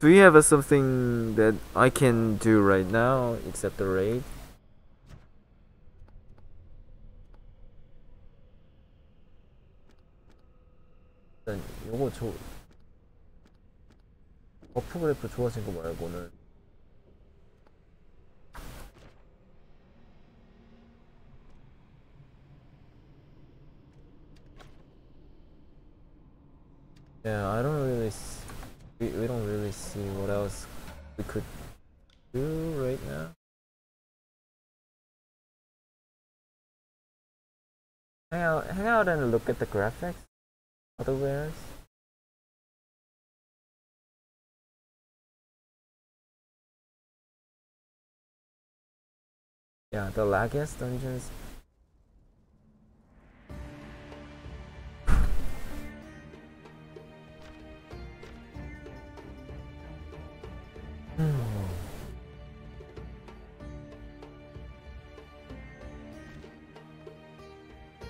do you have uh, something that I can do right now except the raid? 일단 요거 저 버프 그래프 좋아진 거 말고는 Yeah, I don't really see, we, we don't really see what else we could do right now. Hang out, hang out and look at the graphics. Other. Yeah, the laggiest dungeons.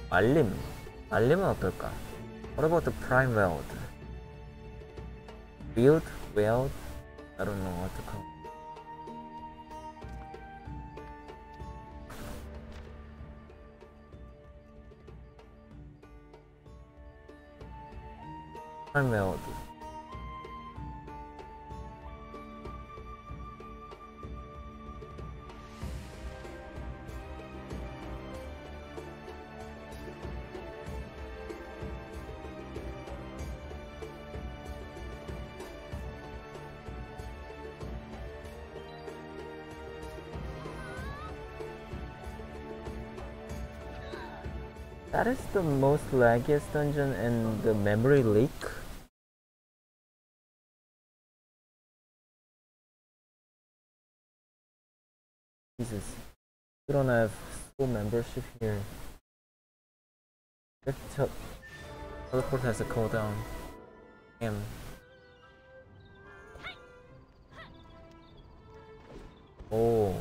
알림 알림은 어떨까? What about the prime world? Build world? I don't know what to call. Prime world. What is the most laggiest dungeon in the memory leak? Jesus, we don't have school membership here. That teleport has a cooldown. Damn. Oh.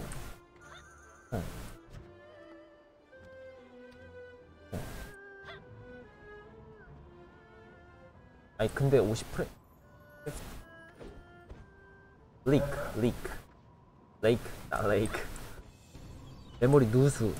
아니 근데 50프레 리크 리크 레이크 나 레이크 메모리 누수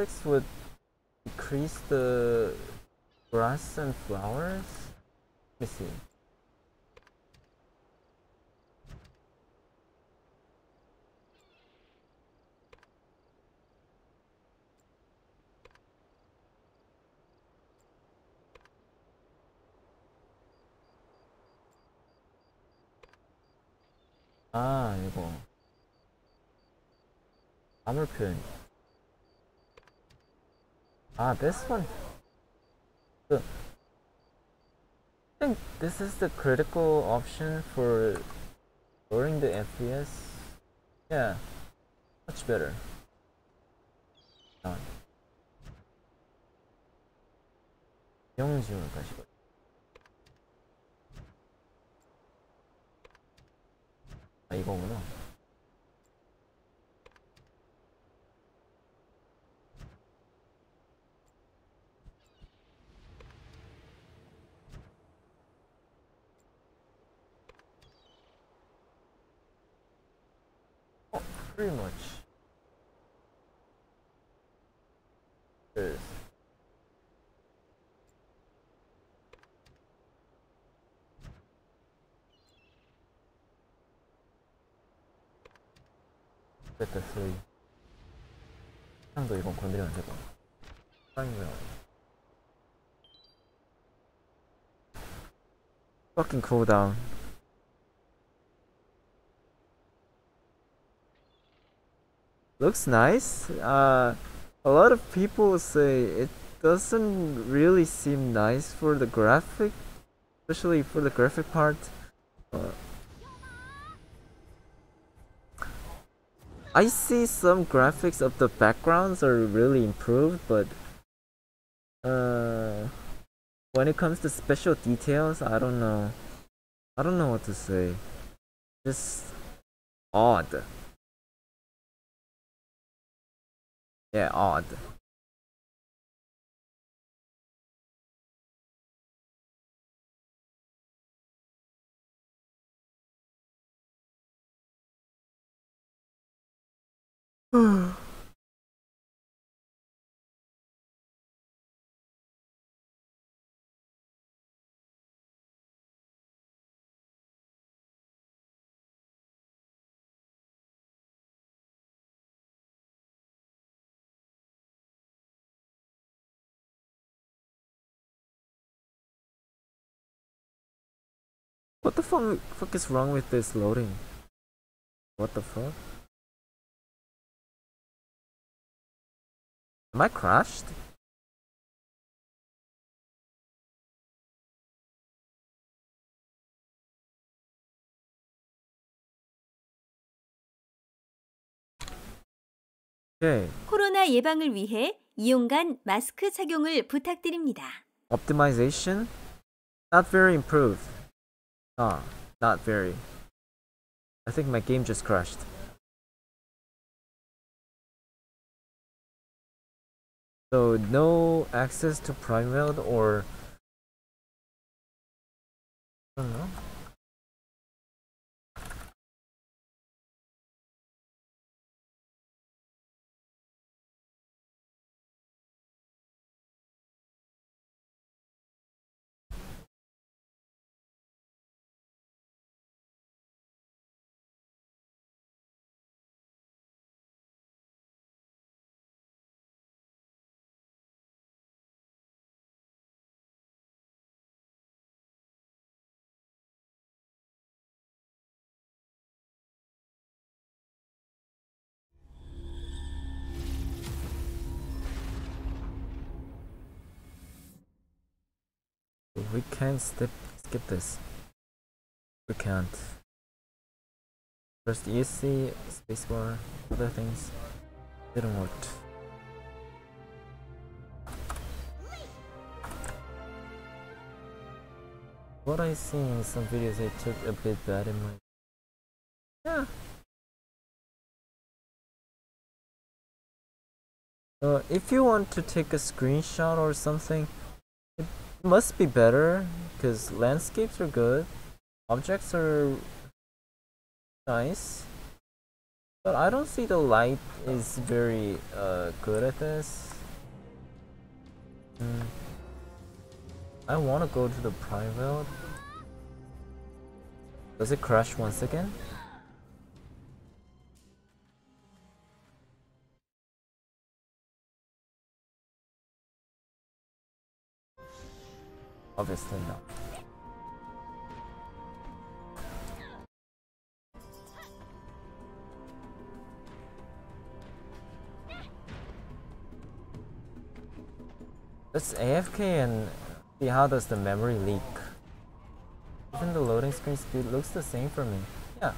gra- graphics would decrease the grass and flowers. Let me see. 아 이거 아물 표현. Ah, this one. The, I think this is the critical option for lowering the FPS. Yeah, much better. 아. 영지원 다시 봐. 아 이거구나. pretty much. Is Set the three. 상도 이건 건드리면 안 되고. 아니면 fucking cooldown. looks nice. Uh, a lot of people say it doesn't really seem nice for the graphic, especially for the graphic part. Uh, I see some graphics of the backgrounds are really improved, but uh, when it comes to special details, I don't know. I don't know what to say. Just odd. Yeah, odd. Hmm. What the fuck, fuck is wrong with this loading? What the fuck? Am I crashed? Okay. 코로나 예방을 위해 이용간 마스크 착용을 부탁드립니다. Optimization? Not very improved. Ah, not very. I think my game just crashed. So no access to Prime World or... I don't know. We can't skip skip this. We can't. First ESC, spacebar, other things didn't work. What I see in some videos it took a bit bad in my Yeah. Uh, if you want to take a screenshot or something, it must be better because landscapes are good, objects are nice, but I don't see the light is very uh, good at this. Mm. I want to go to the private. Does it crash once again? Obviously not. Let's AFK and see how does the memory leak. Even the loading screen speed looks the same for me. Yeah.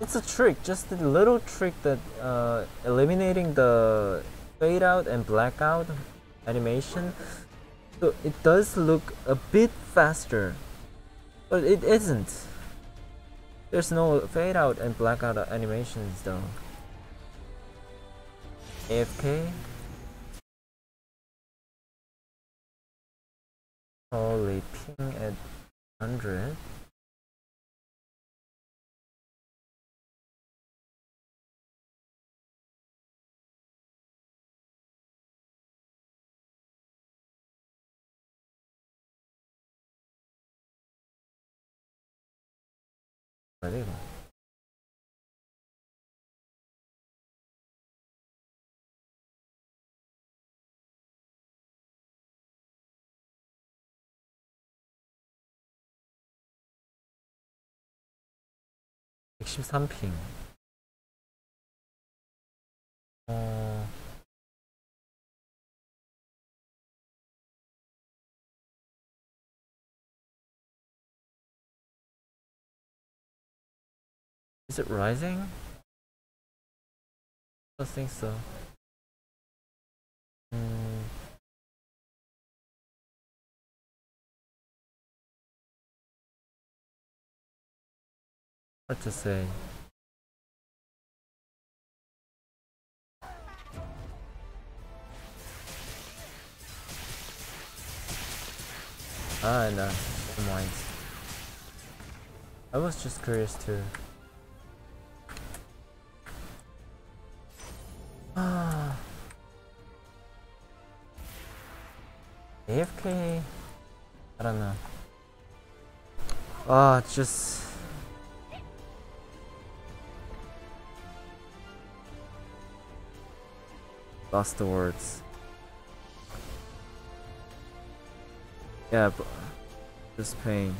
It's a trick, just a little trick that uh, eliminating the fade out and blackout animation. So it does look a bit faster, but it isn't. There's no fade out and blackout animations though. AFK. Holy ping at 100. Ready? (113핑) Is it rising? I don't think so. Mm. Hard to say. Ah, no, never mind. I was just curious too. AFK? I don't know. Ah, it's just. Lost the words. Yeah, but just pain.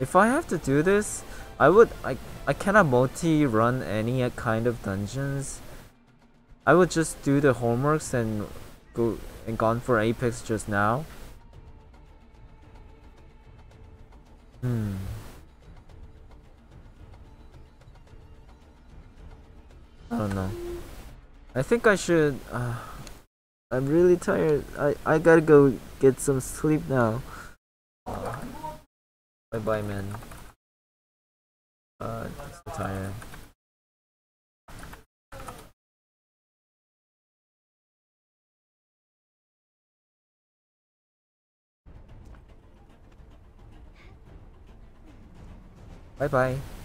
If I have to do this, I would I I cannot multi-run any kind of dungeons. I would just do the homeworks and go and gone for Apex just now. Hmm. I don't know. I think I should. Uh, I'm really tired. I I gotta go get some sleep now. Bye bye, man. Uh, so tired. 拜拜。